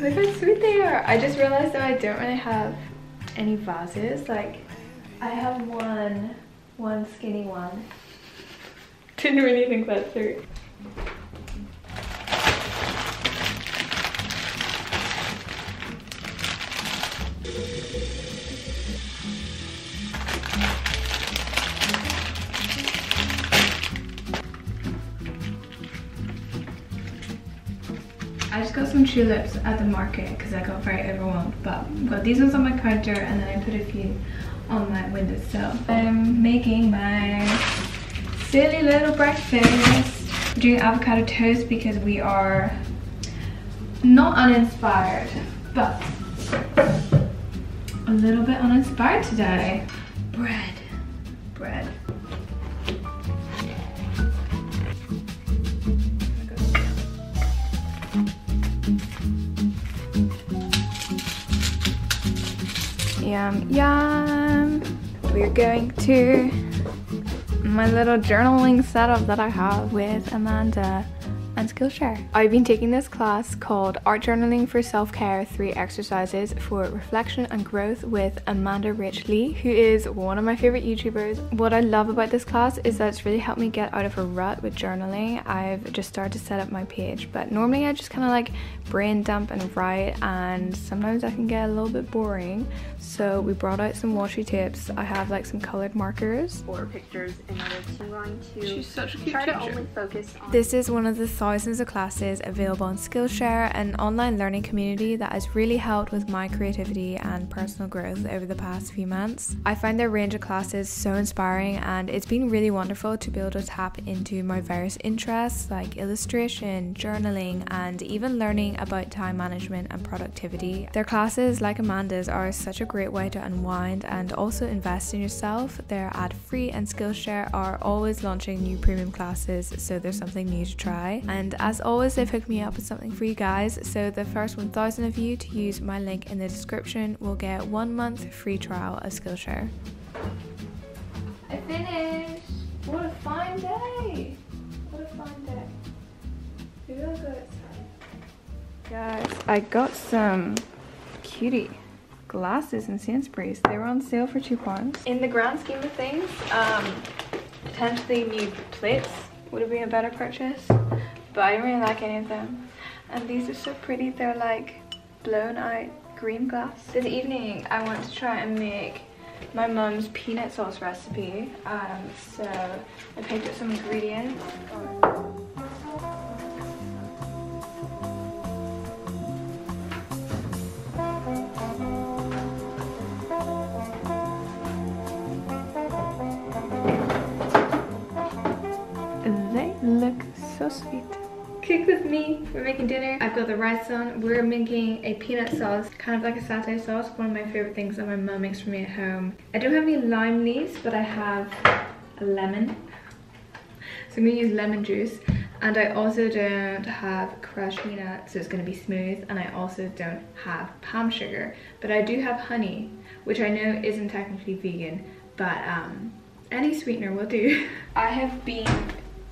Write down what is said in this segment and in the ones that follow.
Look how sweet they are. I just realized that I don't really have any vases. Like, I have one, one skinny one. Didn't really think that through. I just got some tulips at the market because I got very overwhelmed. But got these ones on my counter and then I put a few on my windowsill. I'm making my silly little breakfast. Doing avocado toast because we are not uninspired, but a little bit uninspired today. Bread. Yum, yum. We're going to my little journaling setup that I have with Amanda and Skillshare. I've been taking this class called Art Journaling for Self-Care, three exercises for reflection and growth with Amanda Rach Lee, who is one of my favorite YouTubers. What I love about this class is that it's really helped me get out of a rut with journaling. I've just started to set up my page, but normally I just kind of like brain dump and write and sometimes I can get a little bit boring. So we brought out some washi tapes. I have like some colored markers. for pictures in order to going to She's such a cute try to teacher. only focus on This is one of the thousands of classes available on Skillshare, an online learning community that has really helped with my creativity and personal growth over the past few months. I find their range of classes so inspiring, and it's been really wonderful to be able to tap into my various interests like illustration, journaling, and even learning about time management and productivity. Their classes, like Amanda's, are such a great way to unwind and also invest in yourself. They're ad free, and Skillshare are always launching new premium classes, so there's something new to try. And as always, they've hooked me up with something for you guys. So the first 1,000 of you to use my link in the description will get one month free trial of Skillshare. I finished. What a fine day. What a fine day. Maybe I'll go outside. Guys, I got some cutie glasses in Sainsbury's. They were on sale for two pounds. In the grand scheme of things, um, potentially new plates would have been a better purchase, but I don't really like any of them. And these are so pretty. They're like blown out green glass. This evening, I want to try and make my mum's peanut sauce recipe. Um, so I picked up some ingredients. They look so sweet. With me. We're making dinner. I've got the rice on. We're making a peanut sauce, kind of like a satay sauce. One of my favorite things that my mum makes for me at home. I don't have any lime leaves, but I have a lemon. So I'm gonna use lemon juice. And I also don't have crushed peanuts, so it's gonna be smooth. And I also don't have palm sugar, but I do have honey, which I know isn't technically vegan, but um, any sweetener will do. I have been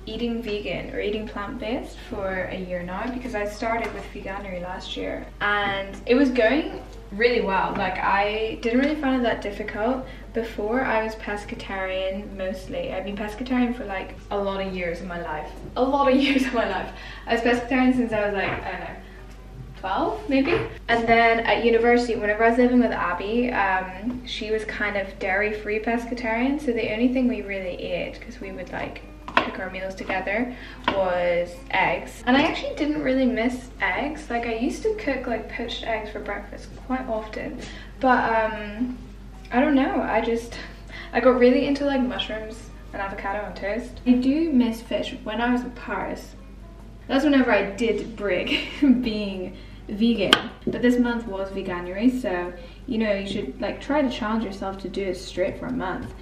eating vegan or eating plant-based for a year now because I started with veganuary last year. And it was going really well. Like I didn't really find it that difficult. Before I was pescatarian mostly. I've been pescatarian for like a lot of years of my life. A lot of years of my life. I was pescatarian since I was like I don't know 12 maybe? And then at university whenever I was living with Abby um, she was kind of dairy free pescatarian. So the only thing we really ate because we would like cook our meals together was eggs and I actually didn't really miss eggs like I used to cook like poached eggs for breakfast quite often but um I don't know I just I got really into like mushrooms and avocado on toast. I do miss fish. When I was in Paris, that's whenever I did break being vegan. But this month was Veganuary, so you know, you should like try to challenge yourself to do it straight for a month.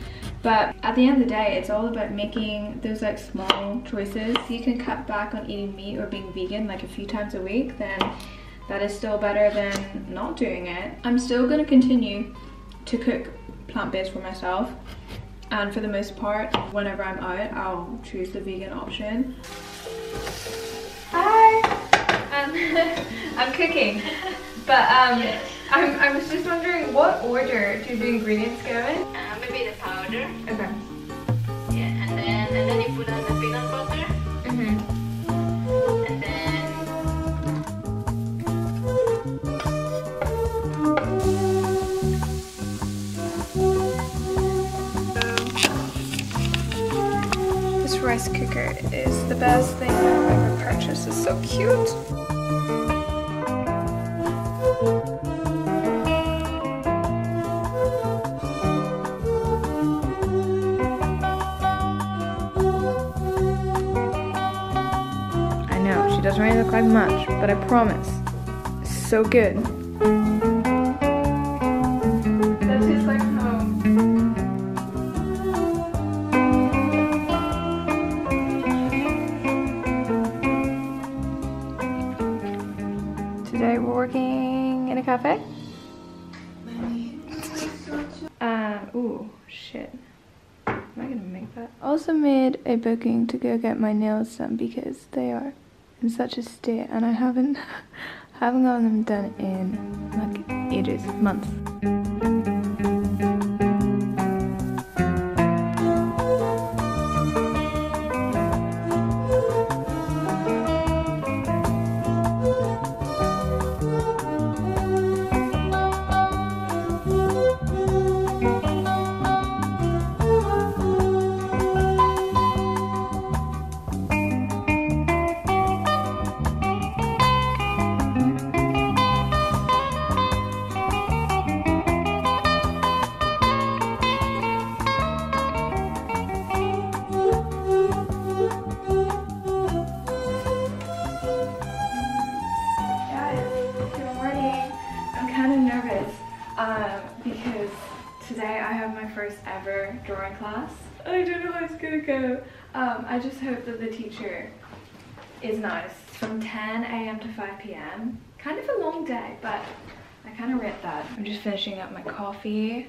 But at the end of the day, it's all about making those like small choices. You can cut back on eating meat or being vegan like a few times a week, then that is still better than not doing it. I'm still gonna continue to cook plant-based for myself. And for the most part, whenever I'm out, I'll choose the vegan option. Hi! Um, I'm cooking, but um, I'm, I was just wondering what order do the ingredients go in? Uh, maybe the powder. Okay. Yeah, and then and then you put on the peanut butter, Mm-hmm. and then This rice cooker is the best thing I've ever purchased. It's so cute. Doesn't really look like much, but I promise, it's so good. That tastes like home. Today we're working in a cafe. Uh, ooh, shit. Am I gonna make that? Also made a booking to go get my nails done because they are in such a state and I haven't haven't gotten them done in like ages, months. Drawing class. I don't know how it's gonna go. Um, I just hope that the teacher is nice. It's from 10 a.m. to 5 p.m. Kind of a long day, but I kind of read that. I'm just finishing up my coffee.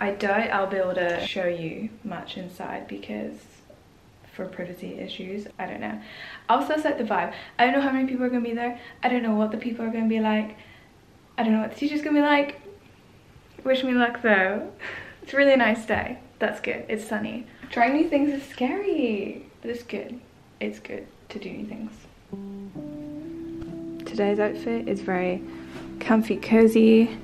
I doubt I'll be able to show you much inside because for privacy issues. I don't know. I'll still set the vibe. I don't know how many people are gonna be there. I don't know what the people are gonna be like. I don't know what the teacher's gonna be like. Wish me luck though. It's really a really nice day. That's good. It's sunny. Trying new things is scary, but it's good. It's good to do new things. Today's outfit is very comfy, cozy.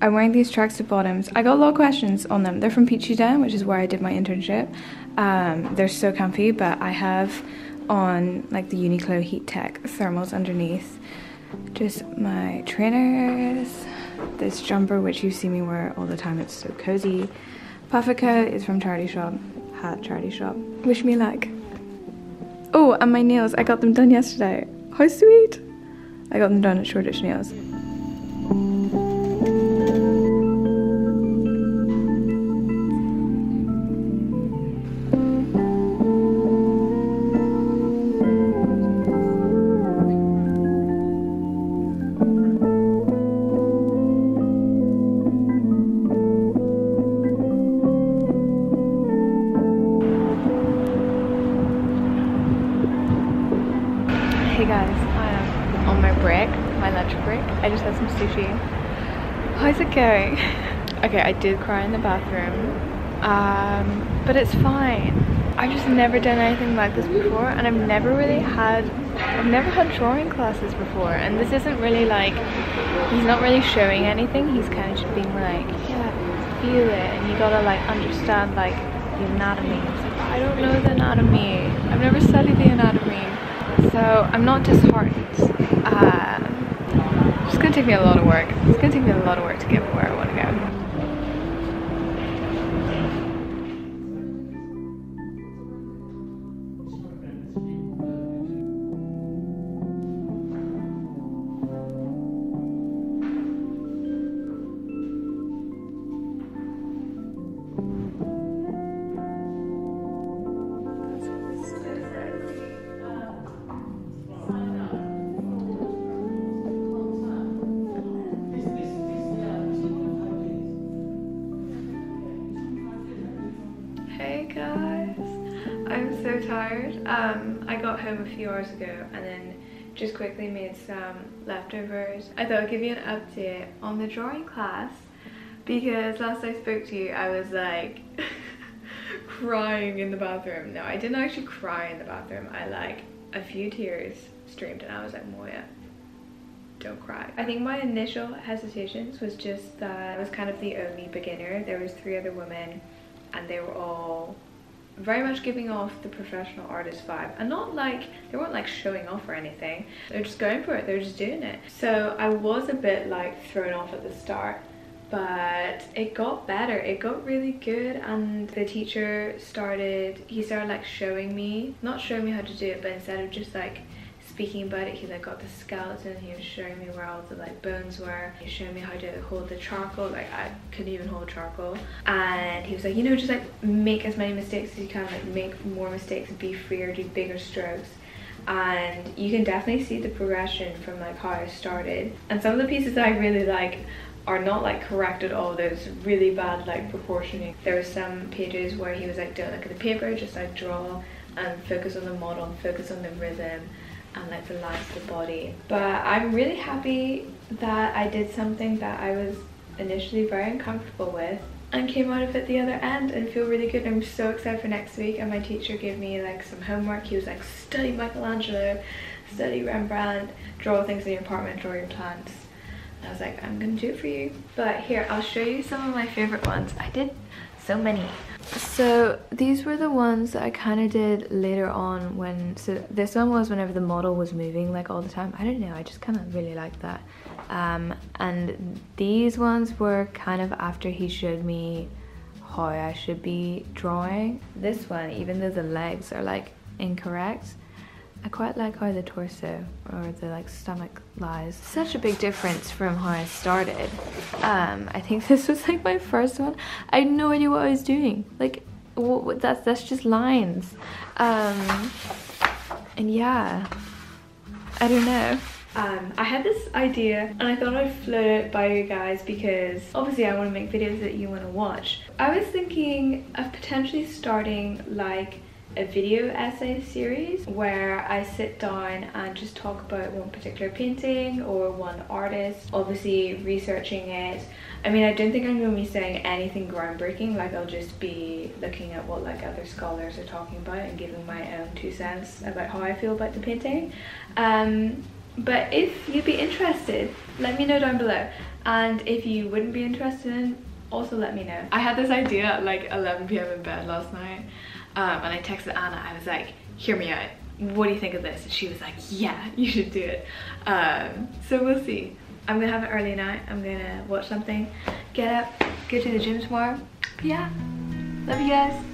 I'm wearing these tracksuit bottoms. I got a lot of questions on them. They're from Peachy Den, which is where I did my internship. Um, they're so comfy, but I have on like the Uniqlo Heat Tech thermals underneath. Just my trainers, this jumper which you see me wear all the time. It's so cozy. Coat is from Charity Shop. Hat Charity Shop. Wish me luck. Oh, and my nails. I got them done yesterday. How sweet! I got them done at Shoreditch Nails. Hey guys, I am on my break, my lunch break. I just had some sushi. How's it going? okay, I did cry in the bathroom, um, but it's fine. I've just never done anything like this before, and I've never really had, I've never had drawing classes before, and this isn't really like, he's not really showing anything. He's kind of just being like, yeah, feel it, and you gotta like understand like the anatomy. I don't know the anatomy. I've never studied the anatomy. So I'm not disheartened. Um, it's gonna take me a lot of work. It's gonna take me a lot of work to get where I want to go. Um, I got home a few hours ago and then just quickly made some leftovers. I thought I'd give you an update on the drawing class because last I spoke to you I was like crying in the bathroom. No, I didn't actually cry in the bathroom. I like a few tears streamed and I was like, Moya, don't cry. I think my initial hesitations was just that I was kind of the only beginner. There was three other women and they were all very much giving off the professional artist vibe. And not like they weren't like showing off or anything. They're just going for it. They're just doing it. So i was a bit like thrown off at the start but it got better. It got really good and the teacher started he started like showing me not showing me how to do it but instead of just like speaking about it he like got the skeleton he was showing me where all the like bones were. He showed me how to hold the charcoal like i couldn't even hold charcoal. And he was like you know just like make as many mistakes as you can like make more mistakes be freer do bigger strokes. And you can definitely see the progression from like how I started. And some of the pieces that I really like are not like correct at all. There's really bad like proportioning. There were some pages where he was like don't look at the paper just like draw and focus on the model and focus on the rhythm and like the of the body but i'm really happy that i did something that i was initially very uncomfortable with and came out of it the other end and feel really good i'm so excited for next week and my teacher gave me like some homework he was like study michelangelo study rembrandt draw things in your apartment draw your plants I was like, I'm gonna do it for you. But here, I'll show you some of my favorite ones. I did so many. So these were the ones that I kind of did later on when, so this one was whenever the model was moving like all the time. I don't know, I just kind of really like that. Um, and these ones were kind of after he showed me how I should be drawing. This one, even though the legs are like incorrect, I quite like how the torso or the like stomach lies. Such a big difference from how I started. Um, I think this was like my first one. I had no idea what I was doing. Like, what, that's that's just lines. Um, and yeah, I don't know. Um, I had this idea and I thought I'd float it by you guys because obviously I want to make videos that you want to watch. I was thinking of potentially starting like a video essay series where I sit down and just talk about one particular painting or one artist, obviously researching it. I mean, I don't think I'm going to be saying anything groundbreaking, like I'll just be looking at what like other scholars are talking about and giving my own two cents about how I feel about the painting. Um, but if you'd be interested, let me know down below. And if you wouldn't be interested in, also let me know. I had this idea at like 11 p.m. in bed last night um, and I texted Anna, I was like, hear me out. What do you think of this? And she was like, yeah, you should do it. Um, so we'll see. I'm gonna have an early night. I'm gonna watch something, get up, go to the gym tomorrow. Yeah, love you guys.